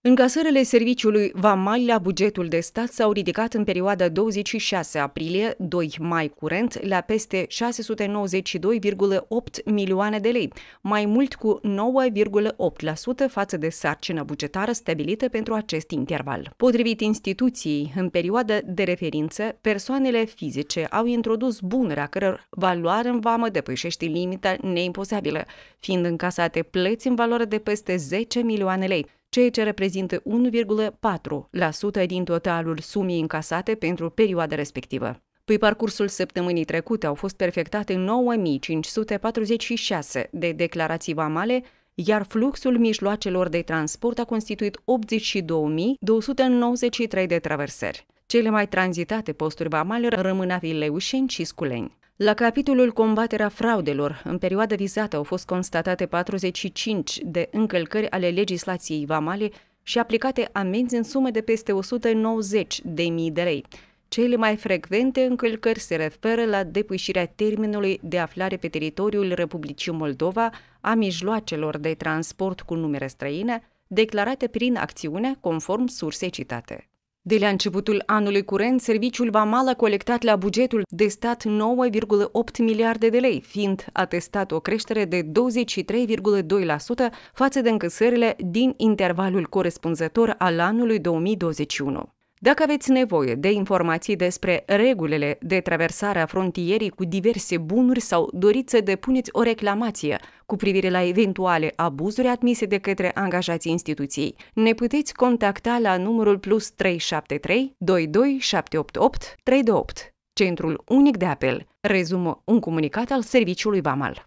Încasările serviciului VAMAL la bugetul de stat s-au ridicat în perioada 26 aprilie-2 mai curent la peste 692,8 milioane de lei, mai mult cu 9,8% față de sarcina bugetară stabilită pentru acest interval. Potrivit instituției, în perioada de referință, persoanele fizice au introdus bunuri a căror valoare în vamă depășește limita neimposabilă, fiind încasate plăți în valoare de peste 10 milioane lei, ceea ce reprezintă 1,4% din totalul sumii încasate pentru perioada respectivă. Pe parcursul săptămânii trecute au fost perfectate 9546 de declarații vamale, iar fluxul mijloacelor de transport a constituit 82.293 de traversări. Cele mai tranzitate posturi vamale rămân Avileușeni și Sculeni. La capitolul combaterea fraudelor, în perioada vizată au fost constatate 45 de încălcări ale legislației vamale și aplicate amenzi în sumă de peste 190 de mii de lei. Cele mai frecvente încălcări se referă la depășirea termenului de aflare pe teritoriul Republicii Moldova a mijloacelor de transport cu numere străine, declarate prin acțiune conform sursei citate. De la începutul anului curent, serviciul VAMAL a colectat la bugetul de stat 9,8 miliarde de lei, fiind atestat o creștere de 23,2% față de încăsările din intervalul corespunzător al anului 2021. Dacă aveți nevoie de informații despre regulile de traversare a frontierii cu diverse bunuri sau doriți să depuneți o reclamație cu privire la eventuale abuzuri admise de către angajații instituției, ne puteți contacta la numărul plus 373 22 788 328. Centrul unic de apel rezumă un comunicat al Serviciului VAMAL.